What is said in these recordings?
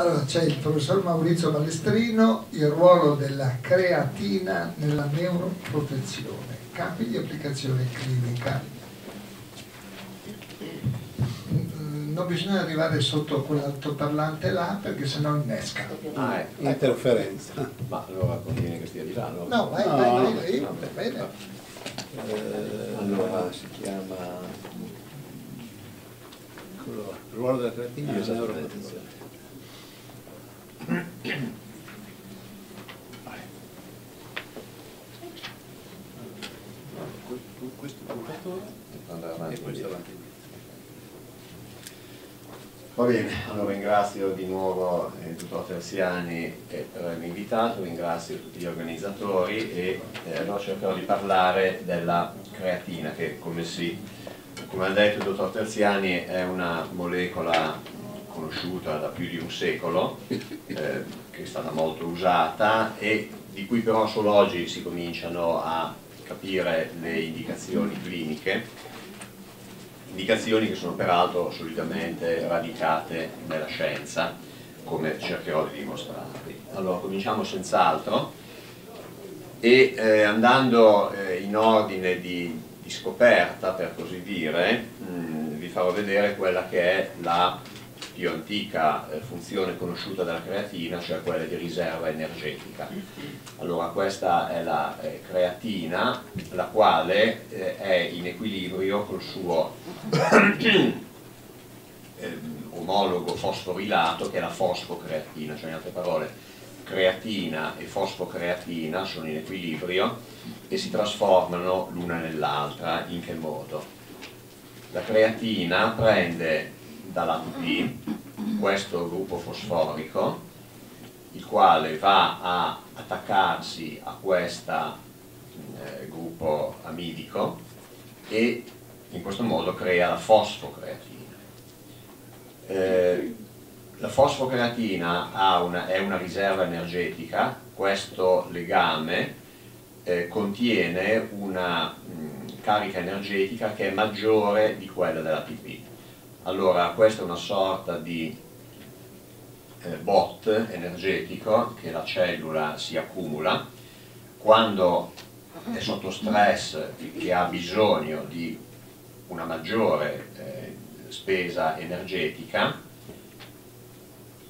Allora c'è il professor Maurizio Balestrino, il ruolo della creatina nella neuroprotezione, campi di applicazione clinica. Mm, Non bisogna arrivare sotto quell'altoparlante là perché sennò innesca. Ah, ecco. Interferenza. Ma allora conviene che stia di là, no? No, vai, No, vai, vai, vai, no. bene. Eh, Allora si chiama... il ruolo della creatina è Esatto. neuroprotezione. Questo puntatore. Va bene, allora ringrazio di nuovo il dottor Terziani eh, per avermi invitato, ringrazio tutti gli organizzatori e eh, cercherò di parlare della creatina che come, si, come ha detto il dottor Terziani è una molecola conosciuta da più di un secolo, eh, che è stata molto usata e di cui però solo oggi si cominciano a capire le indicazioni cliniche indicazioni che sono peraltro solitamente radicate nella scienza, come cercherò di dimostrarvi. Allora, cominciamo senz'altro e eh, andando eh, in ordine di, di scoperta, per così dire, mh, vi farò vedere quella che è la più antica eh, funzione conosciuta della creatina, cioè quella di riserva energetica. Allora questa è la eh, creatina, la quale eh, è in equilibrio col suo ehm, omologo fosforilato che è la fosfocreatina, cioè in altre parole creatina e fosfocreatina sono in equilibrio e si trasformano l'una nell'altra. In che modo? La creatina prende dall'ATP questo gruppo fosforico il quale va a attaccarsi a questo gruppo amidico e in questo modo crea la fosfocreatina. Eh, la fosfocreatina una- è una riserva energetica, questo legame eh, contiene una mh, carica energetica che è maggiore di quella dell'ATP. Allora questa è una sorta di eh, bot energetico che la cellula si accumula quando è sotto stress che ha bisogno di una maggiore eh, spesa energetica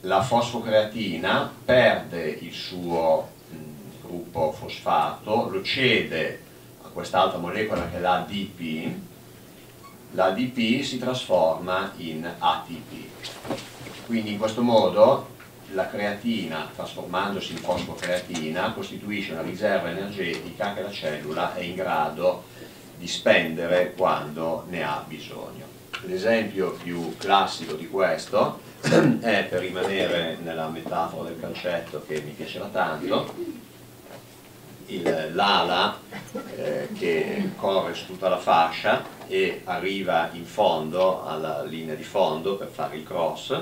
la fosfocreatina perde il suo mh, gruppo fosfato, lo cede a quest'altra molecola che è l'ADP, l'ADP si trasforma in ATP. Quindi in questo modo la creatina, trasformandosi in fosfocreatina, costituisce una riserva energetica che la cellula è in grado di spendere quando ne ha bisogno. L'esempio più classico di questo è per rimanere nella metafora del calcetto che mi piaceva tanto, l'ala eh, che corre su tutta la fascia e arriva in fondo alla linea di fondo per fare il cross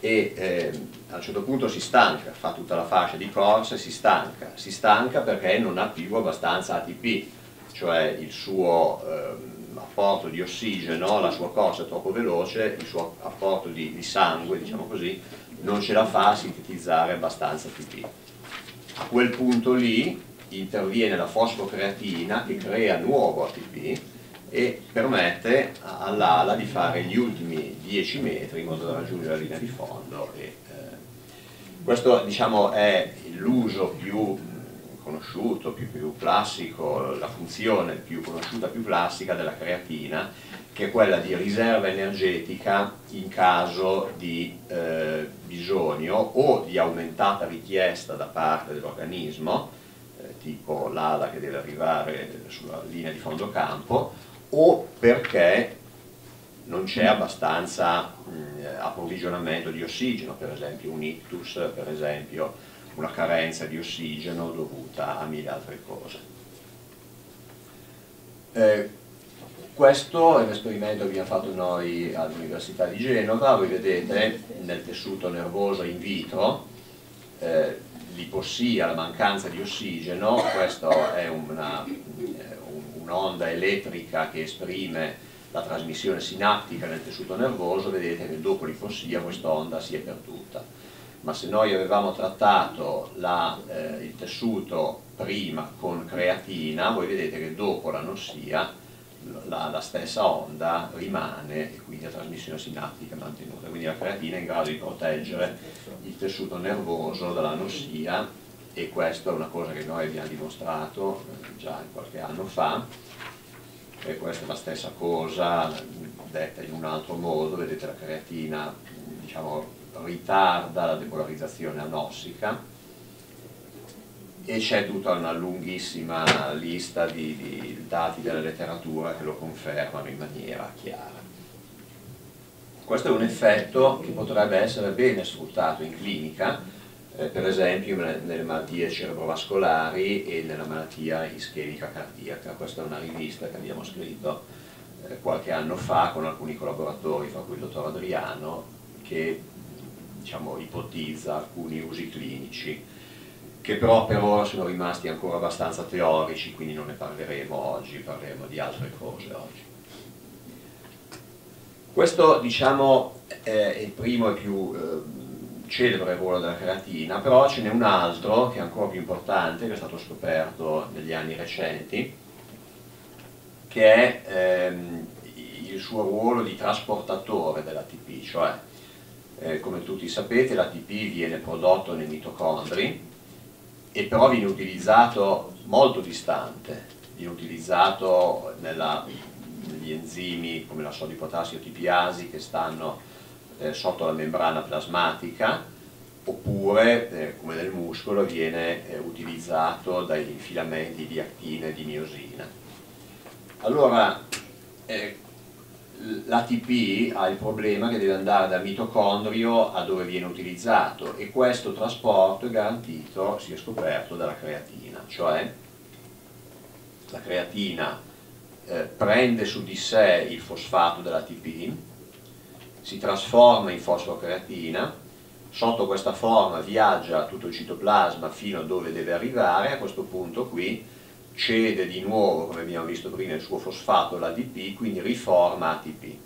e eh, a un certo punto si stanca, fa tutta la fascia di corsa e si stanca, si stanca perché non ha più abbastanza ATP, cioè il suo ehm, apporto di ossigeno, la sua corsa è troppo veloce, il suo apporto di, di sangue, diciamo così, non ce la fa a sintetizzare abbastanza ATP. A quel punto lì interviene la fosfocreatina che crea nuovo ATP e permette all'ala di fare gli ultimi 10 metri in modo da raggiungere la linea di fondo. E, eh, questo diciamo, è l'uso più conosciuto, più, più classico, la funzione più conosciuta, più classica della creatina, che è quella di riserva energetica in caso di eh, bisogno o di aumentata richiesta da parte dell'organismo, eh, tipo l'ala che deve arrivare sulla linea di fondo campo, o perché non c'è abbastanza mh, approvvigionamento di ossigeno, per esempio un ictus, per esempio una carenza di ossigeno dovuta a mille altre cose. Eh, questo è un esperimento che abbiamo fatto noi all'Università di Genova, voi vedete nel tessuto nervoso in vitro eh, l'ipossia, la mancanza di ossigeno, questa è una, un- un'onda elettrica che esprime la trasmissione sinaptica nel tessuto nervoso, vedete che dopo l'ipossia questa onda si è perduta. ma se noi avevamo trattato la, eh, il tessuto prima con creatina, voi vedete che dopo l'anossia la, la, stessa onda rimane e quindi la trasmissione sinaptica è mantenuta. Quindi la creatina è in grado di proteggere il tessuto nervoso dall'anossia e questa è una cosa che noi abbiamo dimostrato eh, già qualche anno fa e questa è la stessa cosa detta in un altro modo, vedete la creatina diciamo, ritarda la depolarizzazione anossica e c'è tutta una lunghissima lista di, di, dati della letteratura che lo confermano in maniera chiara. Questo è un effetto che potrebbe essere bene sfruttato in clinica, eh, per esempio nelle malattie cerebrovascolari e nella malattia ischemica cardiaca. Questa è una rivista che abbiamo scritto eh, qualche anno fa con alcuni collaboratori, fra cui il dottor Adriano, che diciamo, ipotizza alcuni usi clinici che però per ora sono rimasti ancora abbastanza teorici, quindi non ne parleremo oggi, parleremo di altre cose oggi. Questo diciamo è il primo e più eh, celebre ruolo della creatina, però ce n'è un altro che è ancora più importante, che è stato scoperto negli anni recenti, che è ehm, il suo ruolo di trasportatore dell'ATP, cioè eh, come tutti sapete l'ATP viene prodotto nei mitocondri e però viene utilizzato molto distante, viene utilizzato nella, negli enzimi come la sodipotassio tipiasi che stanno eh, sotto la membrana plasmatica oppure eh, come nel muscolo viene eh, utilizzato dai filamenti di actina e di miosina. Allora, eh, l'ATP ha il problema che deve andare dal mitocondrio a dove viene utilizzato e questo trasporto è garantito, si è scoperto, dalla creatina, cioè la creatina eh, prende su di sé il fosfato dell'ATP, si trasforma in fosfocreatina, sotto questa forma viaggia tutto il citoplasma fino a dove deve arrivare, a questo punto qui cede di nuovo, come abbiamo visto prima, il suo fosfato, l'ADP, quindi riforma ATP.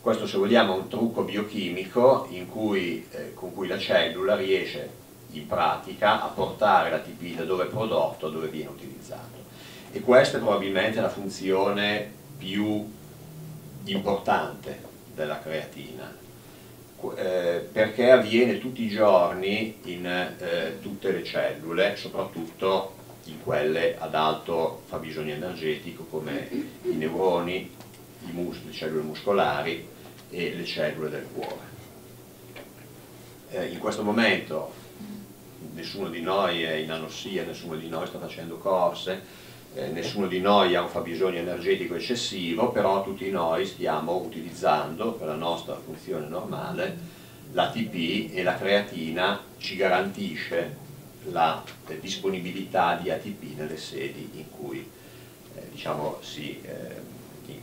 Questo se vogliamo è un trucco biochimico cui, eh, con cui la cellula riesce in pratica a portare l'ATP da dove è prodotto a dove viene utilizzato. E questa è probabilmente la funzione più importante della creatina, eh, perché avviene tutti i giorni in eh, tutte le cellule, soprattutto in quelle ad alto fabbisogno energetico come i neuroni, i mus le cellule muscolari e le cellule del cuore. Eh, in questo momento nessuno di noi è in anossia, nessuno di noi sta facendo corse, eh, nessuno di noi ha un fabbisogno energetico eccessivo, però tutti noi stiamo utilizzando per la nostra funzione normale l'ATP e la creatina ci garantisce la eh, disponibilità di ATP nelle sedi in cui, eh, diciamo, si, eh,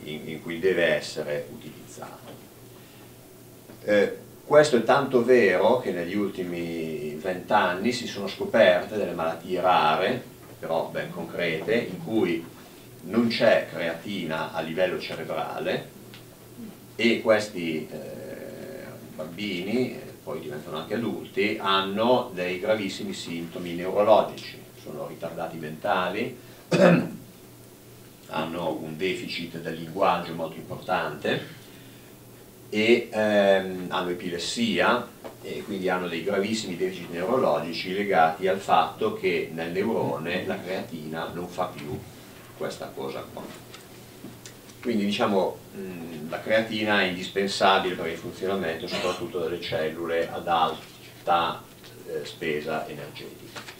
in, in cui, deve essere utilizzato. Questo è tanto vero che negli ultimi vent'anni si sono scoperte delle malattie rare, però ben concrete, in cui non c'è creatina a livello cerebrale e questi eh, bambini poi diventano anche adulti, hanno dei gravissimi sintomi neurologici, sono ritardati mentali, hanno un deficit del linguaggio molto importante e ehm, hanno epilessia e quindi hanno dei gravissimi deficit neurologici legati al fatto che nel neurone la creatina non fa più questa cosa qua. Quindi diciamo mh, la creatina è indispensabile per il funzionamento soprattutto delle cellule ad alta eh, spesa energetica.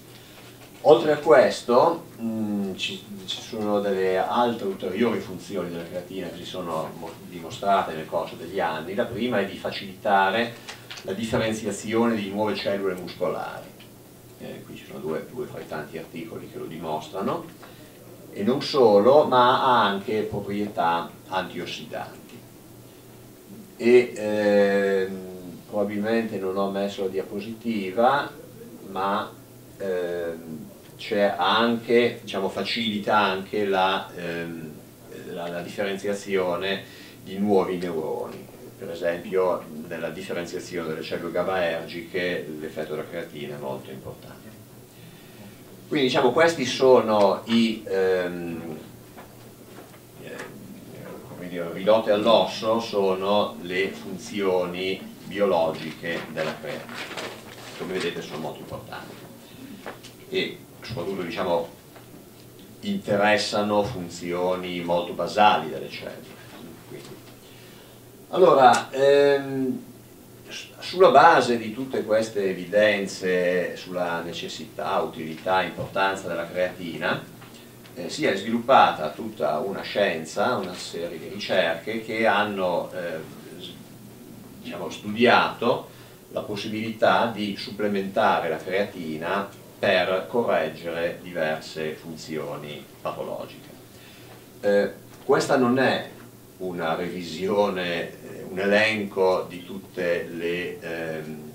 Oltre a questo mh, ci, ci, sono delle altre ulteriori funzioni della creatina che si sono dimostrate nel corso degli anni. La prima è di facilitare la differenziazione di nuove cellule muscolari. Eh, qui ci sono due, due fra i tanti articoli che lo dimostrano e non solo, ma ha anche proprietà antiossidanti. E ehm, probabilmente non ho messo la diapositiva, ma c'è anche, diciamo, facilita anche la, ehm, la, la differenziazione di nuovi neuroni. per esempio nella differenziazione delle cellule GABAergiche l'effetto della creatina è molto importante. Quindi diciamo questi sono i ehm, eh, dire, ridotte all'osso sono le funzioni biologiche della creatina. Come vedete sono molto importanti e soprattutto diciamo interessano funzioni molto basali delle cellule. Quindi. Allora, ehm, sulla base di tutte queste evidenze sulla necessità, utilità, importanza della creatina, eh, si è sviluppata tutta una scienza, una serie di ricerche che hanno eh, diciamo, studiato la possibilità di supplementare la creatina per correggere diverse funzioni patologiche. Eh, questa non è una revisione, eh, un elenco di tutte le, ehm,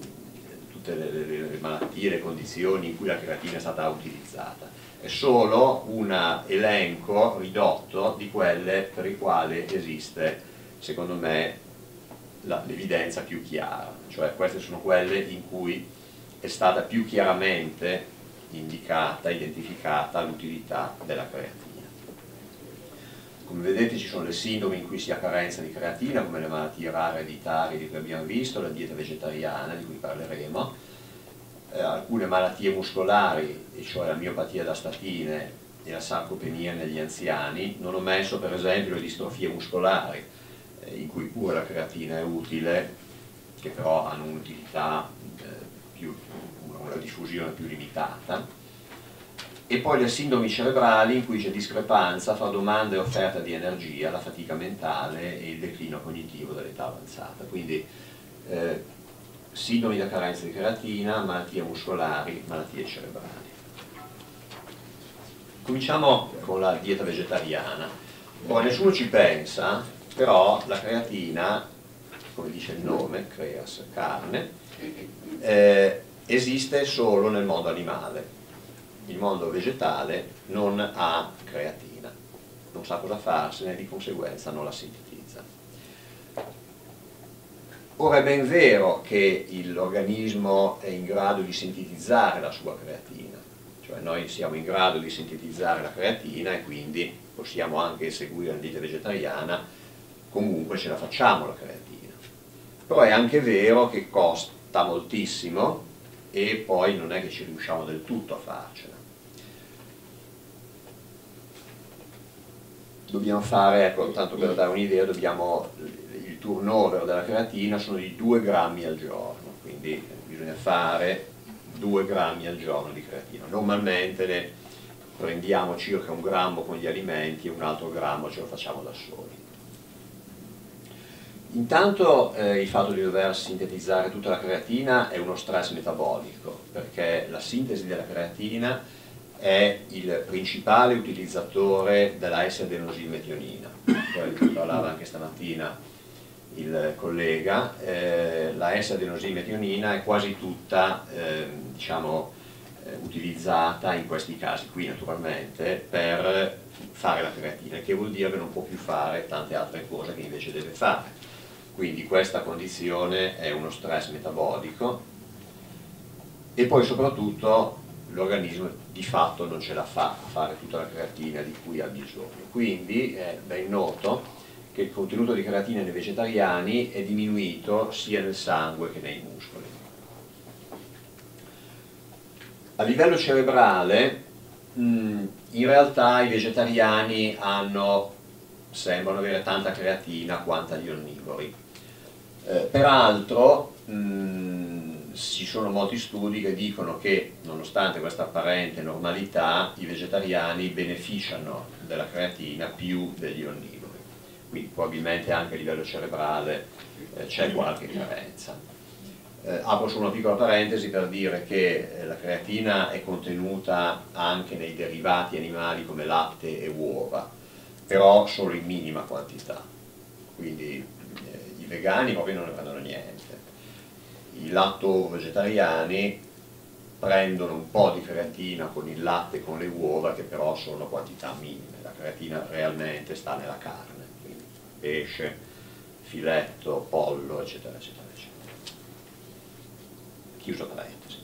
tutte le, le, le malattie, le condizioni in cui la creatina è stata utilizzata, è solo un elenco ridotto di quelle per i quali esiste, secondo me, l'evidenza più chiara, cioè queste sono quelle in cui è stata più chiaramente indicata, identificata l'utilità della creatina. Come vedete ci sono le sindromi in cui si ha carenza di creatina, come le malattie rare ereditarie di cui abbiamo visto, la dieta vegetariana di cui parleremo, eh, alcune malattie muscolari, e cioè la miopatia da statine e la sarcopenia negli anziani, non ho messo per esempio le distrofie muscolari, eh, in cui pure la creatina è utile, che però hanno un'utilità diffusione più limitata, e poi le sindromi cerebrali in cui c'è discrepanza fra domanda e offerta di energia, la fatica mentale e il declino cognitivo dell'età avanzata. Quindi eh, sindromi da carenza di creatina, malattie muscolari, malattie cerebrali. Cominciamo con la dieta vegetariana. Ora nessuno ci pensa, però la creatina, come dice il nome, creas carne, eh, esiste solo nel mondo animale. Il mondo vegetale non ha creatina, non sa cosa farsene e di conseguenza non la sintetizza. Ora è ben vero che l'organismo è in grado di sintetizzare la sua creatina, cioè noi siamo in grado di sintetizzare la creatina e quindi possiamo anche seguire la dieta vegetariana, comunque ce la facciamo la creatina. Però è anche vero che costa moltissimo e poi non è che ci riusciamo del tutto a farcela. Dobbiamo fare, ecco, tanto per dare un'idea, il turnover della creatina sono di 2 grammi al giorno, quindi bisogna fare 2 grammi al giorno di creatina. Normalmente ne prendiamo circa un grammo con gli alimenti e un altro grammo ce lo facciamo da soli. Intanto eh, il fatto di dover sintetizzare tutta la creatina è uno stress metabolico, perché la sintesi della creatina è il principale utilizzatore della S-adenosilmetionina, di cui parlava anche stamattina il collega, eh, la S-adenosilmetionina è quasi tutta eh, diciamo, eh, utilizzata in questi casi qui naturalmente per fare la creatina, che vuol dire che non può più fare tante altre cose che invece deve fare quindi questa condizione è uno stress metabolico e poi soprattutto l'organismo di fatto non ce la fa a fare tutta la creatina di cui ha bisogno. Quindi è ben noto che il contenuto di creatina nei vegetariani è diminuito sia nel sangue che nei muscoli. A livello cerebrale, in realtà i vegetariani hanno, sembrano avere tanta creatina quanto gli onnivori eh, peraltro mh, ci sono molti studi che dicono che nonostante questa apparente normalità i vegetariani beneficiano della creatina più degli onnivori, quindi probabilmente anche a livello cerebrale eh, c'è qualche carenza. Eh, apro solo una piccola parentesi per dire che eh, la creatina è contenuta anche nei derivati animali come latte e uova, però solo in minima quantità, quindi vegani proprio non ne prendono niente. I latto vegetariani prendono un po' di creatina con il latte e con le uova che però sono quantità minime, la creatina realmente sta nella carne, quindi pesce, filetto, pollo, eccetera, eccetera, eccetera. Chiuso parentesi.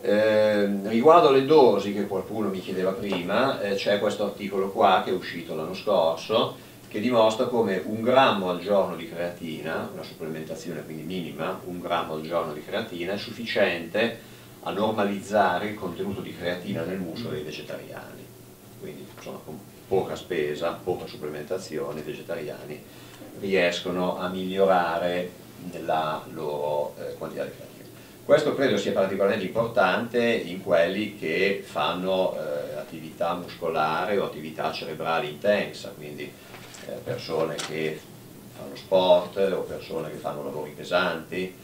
Eh, riguardo le dosi che qualcuno mi chiedeva prima, eh, c'è questo articolo qua che è uscito l'anno scorso che dimostra come un grammo al giorno di creatina, una supplementazione quindi minima, un grammo al giorno di creatina è sufficiente a normalizzare il contenuto di creatina nel muscolo dei vegetariani. Quindi insomma con poca spesa, poca supplementazione, i vegetariani riescono a migliorare la loro eh, quantità di creatina. Questo credo sia particolarmente importante in quelli che fanno eh, attività muscolare o attività cerebrale intensa, quindi persone che fanno sport o persone che fanno lavori pesanti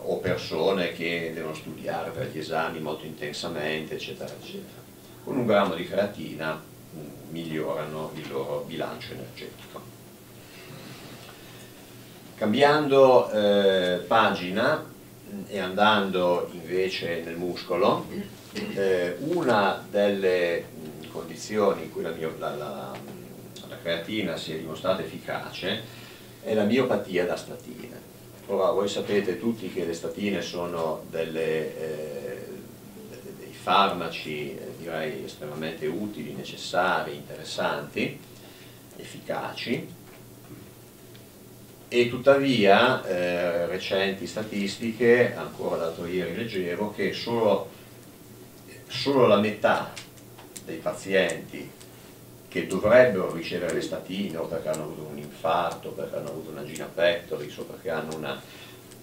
o persone che devono studiare per gli esami molto intensamente, eccetera, eccetera. Con un grammo di creatina mm, migliorano il loro bilancio energetico. Cambiando eh, pagina, e andando invece nel muscolo, eh, una delle condizioni in cui la, mio, la, la, creatina si è dimostrata efficace è la miopatia da statine. Ora voi sapete tutti che le statine sono delle, eh, dei farmaci eh, direi estremamente utili, necessari, interessanti, efficaci, e tuttavia eh, recenti statistiche, ancora l'altro ieri leggevo, che solo, solo, la metà dei pazienti che dovrebbero ricevere le statine o perché hanno avuto un infarto, perché hanno avuto un'angina pectoris o perché hanno una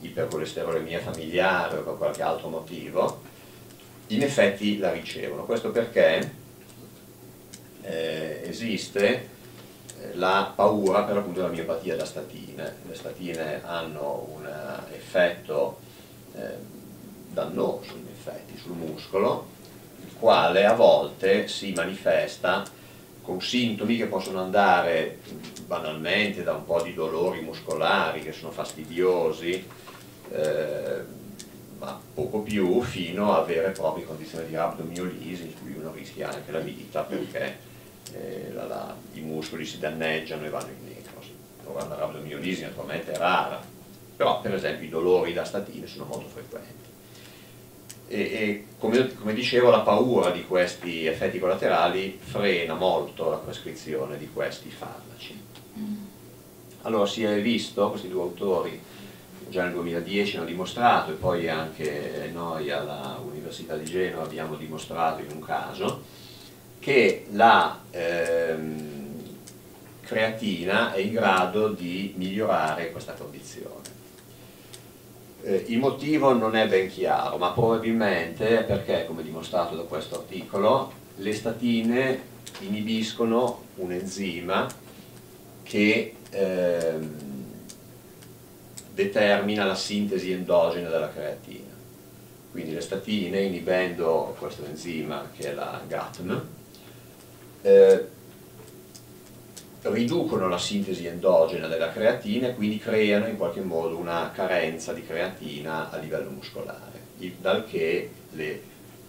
ipercolesterolemia familiare o per qualche altro motivo, in effetti la ricevono. Questo perché eh, esiste la paura per appunto la miopatia da statine. Le statine hanno un effetto eh, dannoso in effetti sul muscolo, il quale a volte si manifesta con sintomi che possono andare banalmente da un po' di dolori muscolari che sono fastidiosi, eh, ma poco più, fino a vere e proprie condizioni di rabdomiolisi in cui uno rischia anche la vita perché eh, la, la, i muscoli si danneggiano e vanno in necrosi. Ora la rabdomiolisi naturalmente è rara, però per esempio i dolori da statine sono molto frequenti. E, e come, come, dicevo la paura di questi effetti collaterali frena molto la prescrizione di questi farmaci. Allora si è visto, questi due autori già nel 2010 hanno dimostrato e poi anche noi all'Università di Genova abbiamo dimostrato in un caso che la ehm, creatina è in grado di migliorare questa condizione. Eh, il motivo non è ben chiaro, ma probabilmente è perché, come dimostrato da questo articolo, le statine inibiscono un enzima che ehm, determina la sintesi endogena della creatina. Quindi le statine, inibendo questo enzima che è la GATM, eh, riducono la sintesi endogena della creatina e quindi creano in qualche modo una carenza di creatina a livello muscolare, dal che le,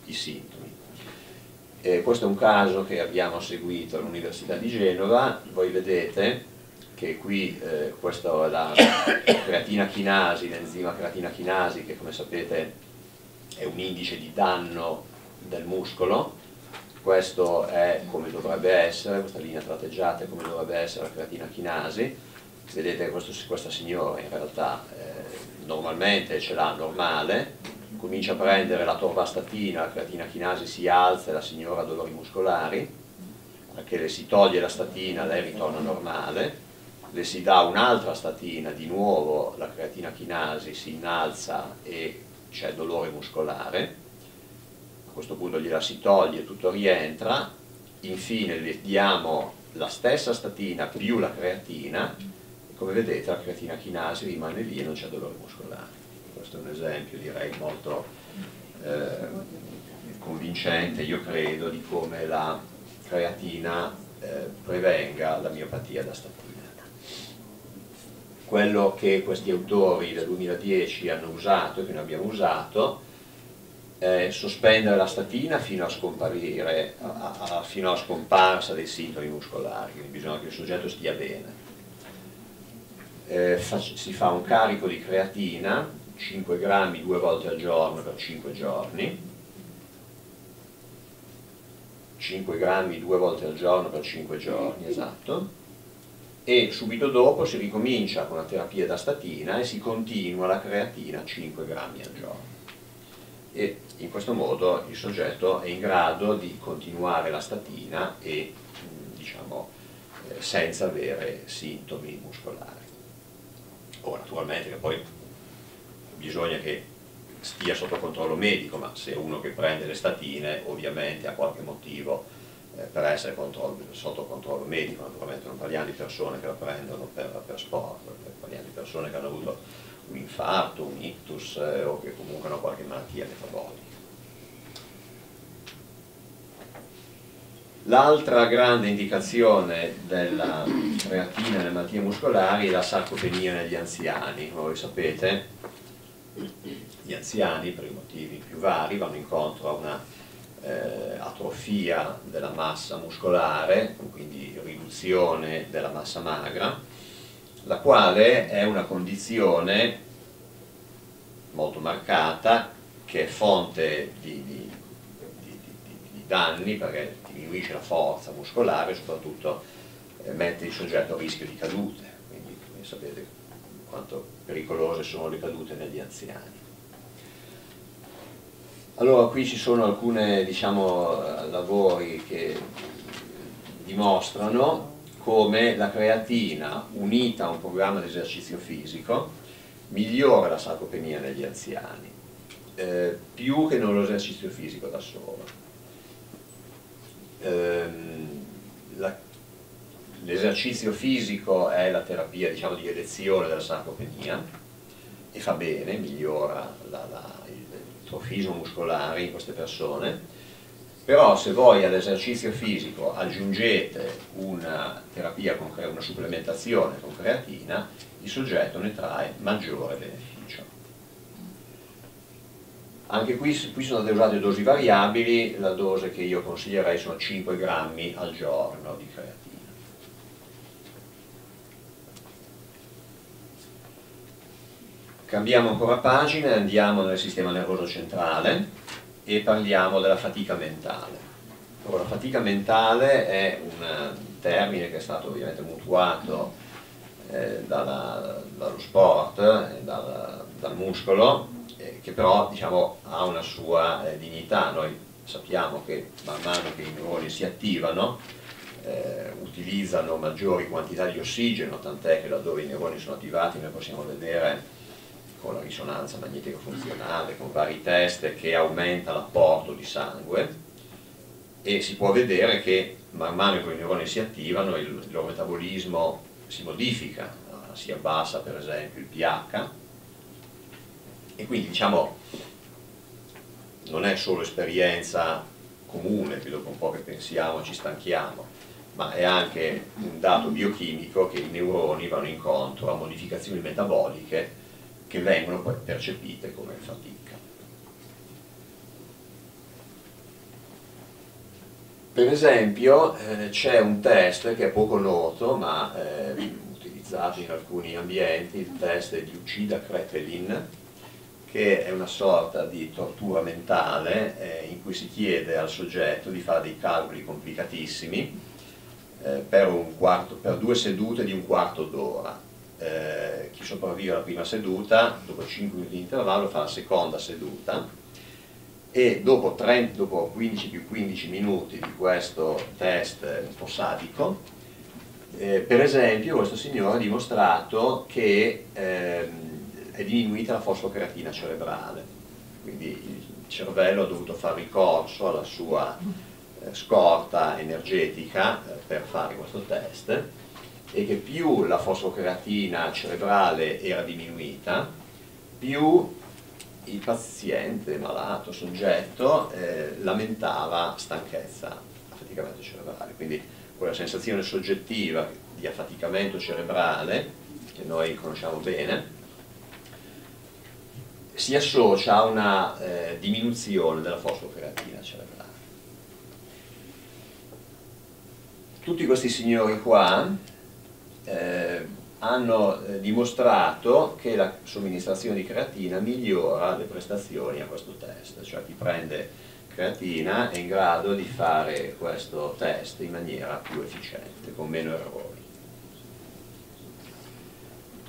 i sintomi. Eh, questo è un caso che abbiamo seguito all'Università di Genova, voi vedete che qui eh, questa è la creatina chinasi, l'enzima creatina chinasi che come sapete è un indice di danno del muscolo, questo è come dovrebbe essere, questa linea tratteggiata è come dovrebbe essere la creatina chinasi, vedete questo, questa signora in realtà eh, normalmente ce l'ha normale, comincia a prendere la torvastatina, la creatina chinasi si alza e la signora ha dolori muscolari, perché le si toglie la statina lei ritorna normale, le si dà un'altra statina, di nuovo la creatina chinasi si innalza e c'è dolore muscolare, questo punto gliela si toglie, tutto rientra, infine le diamo la stessa statina più la creatina e come vedete la creatina chinasi rimane lì e non c'è dolore muscolare. Questo è un esempio direi molto eh, convincente, io credo, di come la creatina eh, prevenga la miopatia da statina. Quello che questi autori del 2010 hanno usato e che noi abbiamo usato eh, sospendere la statina fino a scomparire, a, a, fino a scomparsa dei sintomi muscolari, quindi bisogna che il soggetto stia bene. eh, fa, si fa un carico di creatina, 5 grammi due volte al giorno per 5 giorni, 5 grammi due volte al giorno per 5 giorni, esatto, e subito dopo si ricomincia con la terapia da statina e si continua la creatina 5 grammi al giorno. E in questo modo il soggetto è in grado di continuare la statina e diciamo, eh, senza avere sintomi muscolari. Ora, naturalmente che poi bisogna che stia sotto controllo medico, ma se uno che prende le statine ovviamente ha qualche motivo eh, per essere controllo, sotto controllo medico, naturalmente non parliamo di persone che la prendono per, per sport, parliamo di persone che hanno avuto un infarto, un ictus eh, o che comunque hanno qualche malattia metabolica. L'altra grande indicazione della creatina nelle malattie muscolari è la sarcopenia negli anziani. Come voi sapete, gli anziani, per i motivi più vari, vanno incontro a una eh, atrofia della massa muscolare, quindi riduzione della massa magra, la quale è una condizione molto marcata che è fonte di, di, di, di danni perché diminuisce la forza muscolare e soprattutto eh, mette il soggetto a rischio di cadute, quindi sapete quanto pericolose sono le cadute negli anziani. Allora qui ci sono alcuni diciamo, lavori che dimostrano come la creatina unita a un programma di esercizio fisico migliora la sarcopenia negli anziani, eh, più che non lo esercizio fisico da solo. Ehm, l'esercizio fisico è la terapia diciamo, di elezione della sarcopenia e fa bene, migliora la, la, il trofismo muscolare in queste persone, però se voi all'esercizio fisico aggiungete una terapia con una supplementazione con creatina, il soggetto ne trae maggiore beneficio. Anche qui, qui sono state usate dosi variabili, la dose che io consiglierei sono 5 grammi al giorno di creatina. Cambiamo ancora pagina e andiamo nel sistema nervoso centrale e parliamo della fatica mentale. Ora, la fatica mentale è un termine che è stato ovviamente mutuato eh, dalla, dallo sport, eh, dal, dal muscolo eh, che però diciamo, ha una sua eh, dignità. Noi sappiamo che man mano che i neuroni si attivano eh, utilizzano maggiori quantità di ossigeno, tant'è che laddove i neuroni sono attivati noi possiamo vedere con la risonanza magnetica funzionale, con vari test che aumenta l'apporto di sangue e si può vedere che man mano che i neuroni si attivano il, loro metabolismo si modifica, si abbassa per esempio il pH. E quindi diciamo non è solo esperienza comune che dopo un po' che pensiamo ci stanchiamo, ma è anche un dato biochimico che i neuroni vanno incontro a modificazioni metaboliche che vengono poi percepite come fatica. Per esempio eh, c'è un test che è poco noto ma eh, utilizzato in alcuni ambienti, il test di Uccida Kretelin, che è una sorta di tortura mentale eh, in cui si chiede al soggetto di fare dei calcoli complicatissimi eh, per, quarto, per, due sedute di un quarto d'ora. Eh, chi sopravvive alla prima seduta, dopo 5 minuti di intervallo, fa la seconda seduta e dopo, 30, dopo 15 più 15 minuti di questo test un po' sadico, eh, per esempio questo signore ha dimostrato che ehm, è diminuita la fosfocreatina cerebrale, quindi il cervello ha dovuto fare ricorso alla sua eh, scorta energetica eh, per fare questo test e che più la fosfocreatina cerebrale era diminuita, più il paziente malato, soggetto, eh, lamentava stanchezza, affaticamento cerebrale. Quindi quella sensazione soggettiva di affaticamento cerebrale, che noi conosciamo bene, si associa a una eh, diminuzione della fosfocreatina cerebrale. Tutti questi signori qua eh, hanno eh, dimostrato che la somministrazione di creatina migliora le prestazioni a questo test, cioè chi prende creatina è in grado di fare questo test in maniera più efficiente, con meno errori.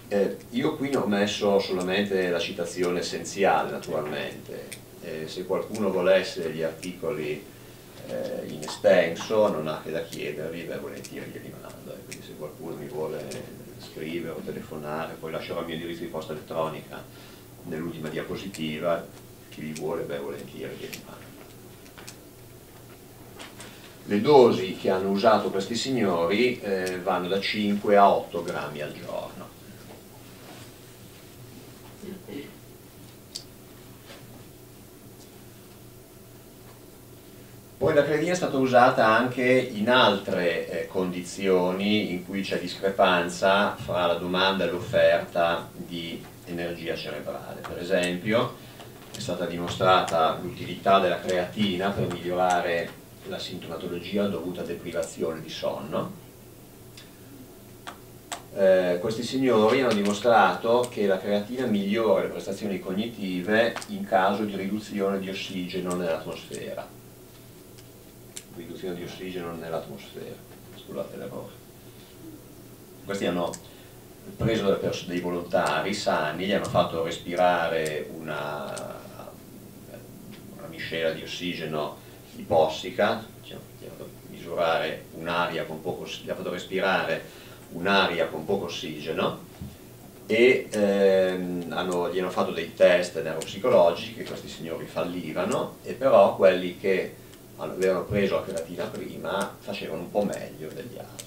Eh, io qui ho messo solamente la citazione essenziale naturalmente, eh, se qualcuno volesse gli articoli eh, in estenso non ha che da chiedervi, beh volentieri glieli mando, eh, quindi se qualcuno mi vuole scrivere o telefonare, poi lascerò il mio indirizzo di posta elettronica nell'ultima diapositiva, chi vi vuole, beh volentieri mando. Le dosi che hanno usato questi signori eh, vanno da 5 a 8 grammi al giorno. Poi la creatina è stata usata anche in altre eh, condizioni in cui c'è discrepanza fra la domanda e l'offerta di energia cerebrale. Per esempio è stata dimostrata l'utilità della creatina per migliorare la sintomatologia dovuta a deprivazione di sonno. Eh, questi signori hanno dimostrato che la creatina migliora le prestazioni cognitive in caso di riduzione di ossigeno nell'atmosfera riduzione di ossigeno nell'atmosfera, scusate l'errore. Questi hanno preso dei volontari sani, gli hanno fatto respirare una, una miscela di ossigeno ipossica, gli hanno fatto misurare un'aria con poco, gli hanno fatto respirare un'aria con poco ossigeno e ehm, hanno, gli hanno fatto dei test neuropsicologici che questi signori fallivano e però quelli che avevano preso la creatina prima facevano un po' meglio degli altri.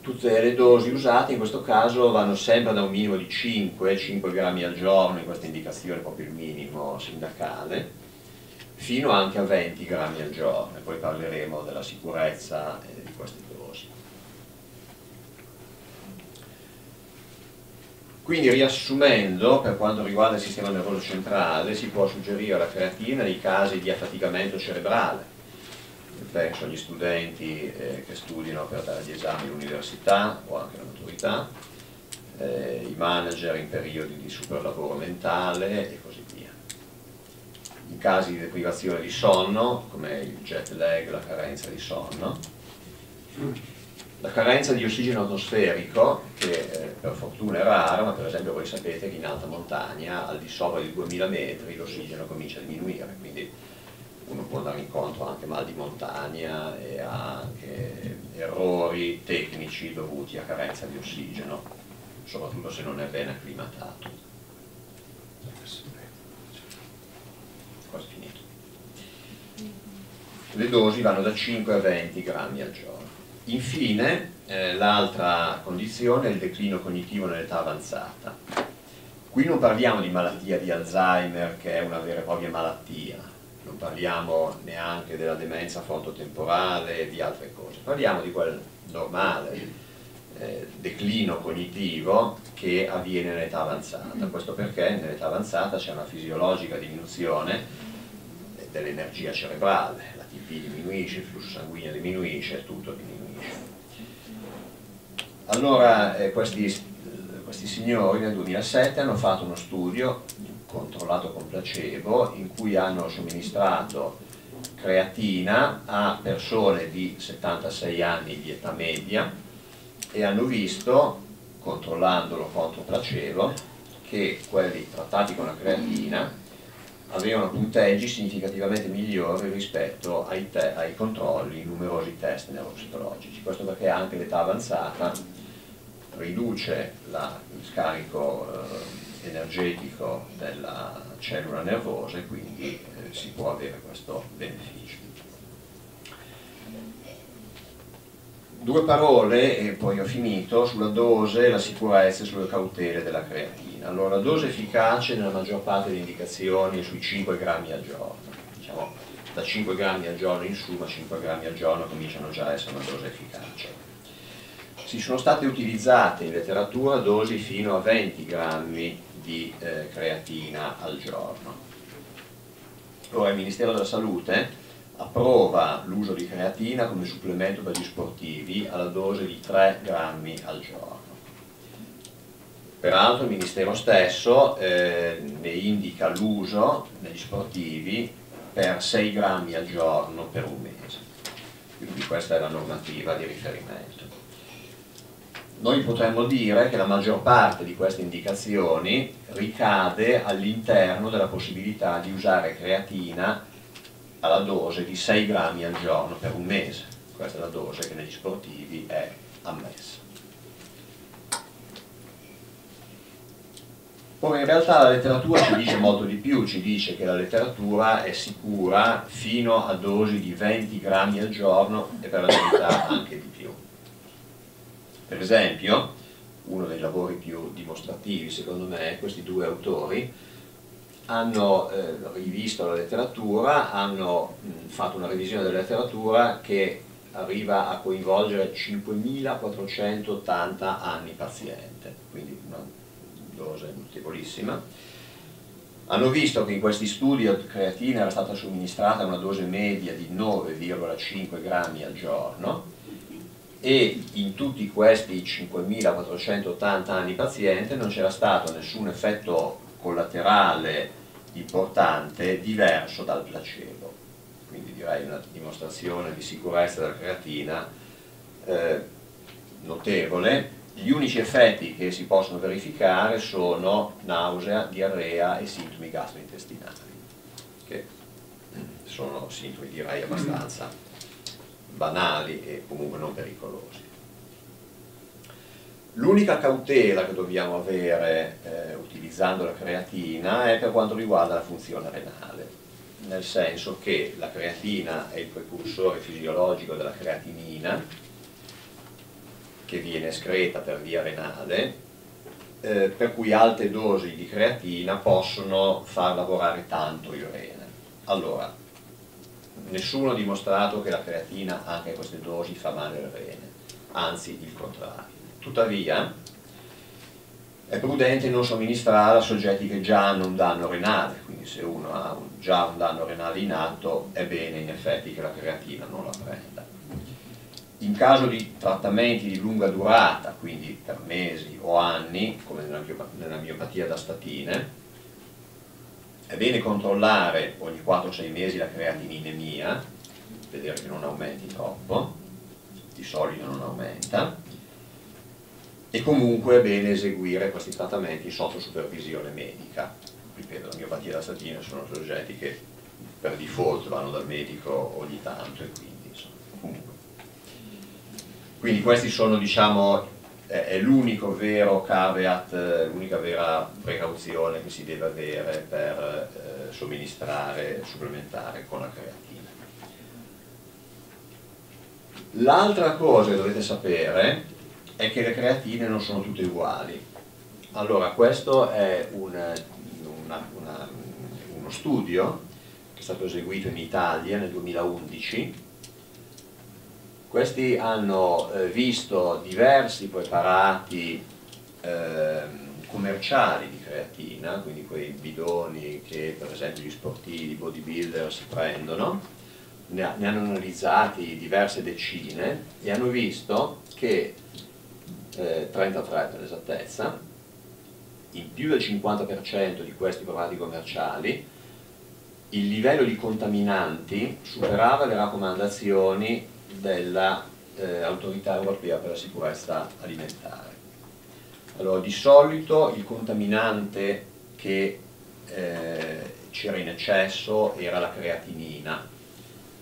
Tutte le dosi usate in questo caso vanno sempre da un minimo di 5, 5 grammi al giorno, in questa indicazione proprio il minimo sindacale, fino anche a 20 grammi al giorno, e poi parleremo della sicurezza eh, di queste dosi. Quindi riassumendo, per quanto riguarda il sistema nervoso centrale, si può suggerire la creatina nei casi di affaticamento cerebrale. Penso agli studenti eh, che studiano per dare gli esami all'università o anche alla maturità, eh, i manager in periodi di superlavoro mentale e così via. In casi di deprivazione di sonno, come il jet lag, la carenza di sonno, la carenza di ossigeno atmosferico, che eh, per fortuna è rara, ma per esempio voi sapete che in alta montagna, al di sopra di 2000 metri, l'ossigeno comincia a diminuire, quindi uno può andare incontro anche mal di montagna e anche errori tecnici dovuti a carenza di ossigeno, soprattutto se non è ben acclimatato. Quasi finito. Le dosi vanno da 5 a 20 grammi al giorno. Infine, eh, l'altra condizione è il declino cognitivo nell'età avanzata. Qui non parliamo di malattia di Alzheimer, che è una vera e propria malattia, non parliamo neanche della demenza frontotemporale e di altre cose, parliamo di quel normale eh, declino cognitivo che avviene nell'età avanzata. Questo perché nell'età avanzata c'è una fisiologica diminuzione dell'energia cerebrale, l'ATP diminuisce, il flusso sanguigno diminuisce, tutto diminuisce. Allora eh, questi, questi signori nel 2007 hanno fatto uno studio controllato con placebo in cui hanno somministrato creatina a persone di 76 anni di età media e hanno visto, controllandolo contro placebo, che quelli trattati con la creatina avevano punteggi significativamente migliori rispetto ai, ai controlli numerosi test neuropsicologici. Questo perché anche l'età avanzata riduce la, il scarico eh, energetico della cellula nervosa e quindi eh, si può avere questo beneficio. Due parole, e poi ho finito, sulla dose, la sicurezza e sulle cautele della creatina. Allora, la dose efficace nella maggior parte delle indicazioni è sui 5 grammi al giorno. Diciamo, da 5 grammi al giorno in su, ma 5 grammi al giorno cominciano già a essere una dose efficace si sono state utilizzate in letteratura dosi fino a 20 grammi di eh, creatina al giorno. Ora il Ministero della Salute approva l'uso di creatina come supplemento per gli sportivi alla dose di 3 grammi al giorno. Peraltro il Ministero stesso eh, ne indica l'uso negli sportivi per 6 grammi al giorno per un mese. Quindi questa è la normativa di riferimento. Noi potremmo dire che la maggior parte di queste indicazioni ricade all'interno della possibilità di usare creatina alla dose di 6 grammi al giorno per un mese. Questa è la dose che negli sportivi è ammessa. Poi in realtà la letteratura ci dice molto di più, ci dice che la letteratura è sicura fino a dosi di 20 grammi al giorno e per la verità anche di più. Per esempio, uno dei lavori più dimostrativi secondo me, questi due autori hanno eh, rivisto la letteratura, hanno mh, fatto una revisione della letteratura che arriva a coinvolgere 5.480 anni paziente, quindi una dose notevolissima. Hanno visto che in questi studi la creatina era stata somministrata a una dose media di 9,5 grammi al giorno e in tutti questi 5.480 anni paziente non c'era stato nessun effetto collaterale importante diverso dal placebo. Quindi direi una dimostrazione di sicurezza della creatina eh, notevole gli unici effetti che si possono verificare sono nausea, diarrea e sintomi gastrointestinali, che sono sintomi direi abbastanza banali e comunque non pericolosi. L'unica cautela che dobbiamo avere eh, utilizzando la creatina è per quanto riguarda la funzione renale, nel senso che la creatina è il precursore fisiologico della creatinina, che viene escreta per via renale, eh, per cui alte dosi di creatina possono far lavorare tanto il rene. Allora, nessuno ha dimostrato che la creatina anche a queste dosi fa male al rene, anzi il contrario. Tuttavia, è prudente non somministrarla a soggetti che già hanno un danno renale, quindi se uno ha un, già un danno renale in atto è bene in effetti che la creatina non la prenda in caso di trattamenti di lunga durata, quindi per mesi o anni, come nella miopatia da statine, è bene controllare ogni 4-6 mesi la creatininemia, vedere che non aumenti troppo, di solito non aumenta, e comunque è bene eseguire questi trattamenti sotto supervisione medica. Ripeto, la miopatia da statina sono soggetti che per default vanno dal medico ogni tanto e quindi insomma, comunque quindi questi sono, diciamo, è l'unico vero caveat, eh, l'unica vera precauzione che si deve avere per eh, somministrare, supplementare con la creatina. L'altra cosa che dovete sapere è che le creatine non sono tutte uguali. Allora, questo è un, una, una, uno studio che è stato eseguito in Italia nel 2011 questi hanno eh, visto diversi preparati eh, commerciali di creatina, quindi quei bidoni che per esempio gli sportivi, i bodybuilder si prendono, ne, ne hanno analizzati diverse decine e hanno visto che, eh, 33 per l'esattezza, in più del 50% di questi preparati commerciali il livello di contaminanti superava le raccomandazioni dell'autorità eh, europea per la sicurezza alimentare. Allora, di solito il contaminante che eh, c'era in eccesso era la creatinina.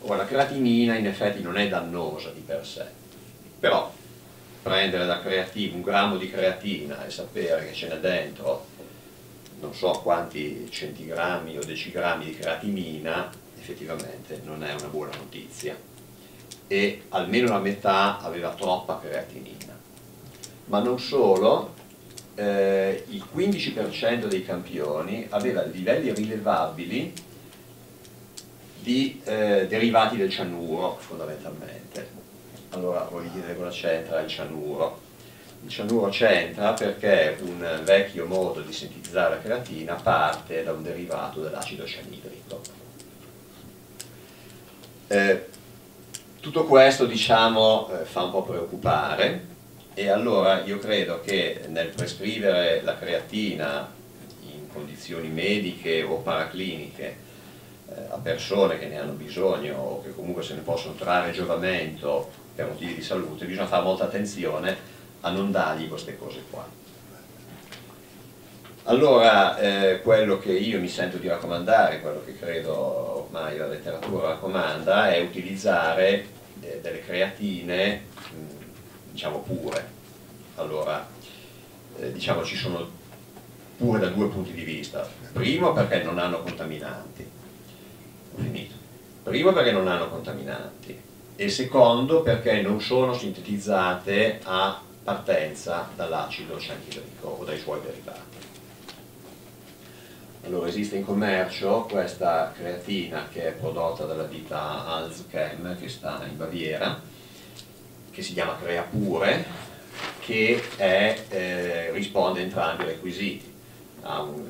Ora, la creatinina in effetti non è dannosa di per sé, però prendere la creatina, un grammo di creatina e sapere che ce n'è dentro non so quanti centigrammi o decigrammi di creatinina, effettivamente non è una buona notizia e almeno la metà aveva troppa creatinina. Ma non solo, eh, il 15% dei campioni aveva livelli rilevabili di eh, derivati del cianuro fondamentalmente. Allora voglio dire cosa c'entra il cianuro? Il cianuro c'entra perché un vecchio modo di sintetizzare la creatina parte da un derivato dell'acido cianidrico Eh, tutto questo diciamo eh, fa un po' preoccupare e allora io credo che nel prescrivere la creatina in condizioni mediche o paracliniche eh, a persone che ne hanno bisogno o che comunque se ne possono trarre giovamento per motivi di salute, bisogna fare molta attenzione a non dargli queste cose qua. Allora, eh, quello che io mi sento di raccomandare, quello che credo ormai la letteratura raccomanda, è utilizzare eh, delle creatine, mh, diciamo pure. Allora, eh, diciamo ci sono pure da due punti di vista. Primo perché non hanno contaminanti. Finito. Primo perché non hanno contaminanti e secondo perché non sono sintetizzate a partenza dall'acido cianidrico o dai suoi derivati. Allora esiste in commercio questa creatina che è prodotta dalla ditta Alzchem che sta in Baviera, che si chiama Creapure, che è, eh, risponde a entrambi i requisiti. Un,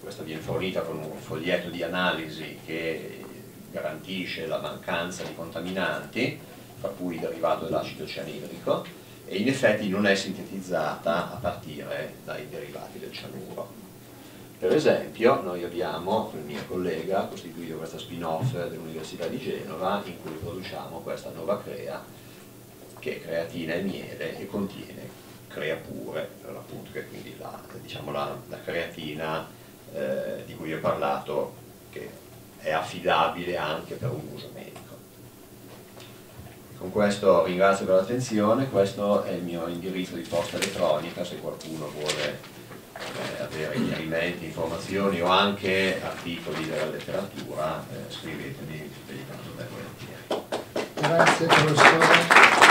questa viene fornita con un foglietto di analisi che garantisce la mancanza di contaminanti, fra cui derivato dell'acido cianidrico, e in effetti non è sintetizzata a partire dai derivati del cianuro. Per esempio, noi abbiamo, il mio collega, costituito questa spin-off dell'Università di Genova in cui produciamo questa nuova crea che è creatina e miele e contiene crea pure, per l'appunto che è quindi la, diciamo, la, la creatina eh, di cui ho parlato che è affidabile anche per un uso medico. Con questo ringrazio per l'attenzione, questo è il mio indirizzo di posta elettronica se qualcuno vuole eh, avere chiarimenti, informazioni o anche articoli della letteratura, eh, scrivetemi, vi ben volentieri. Grazie professore.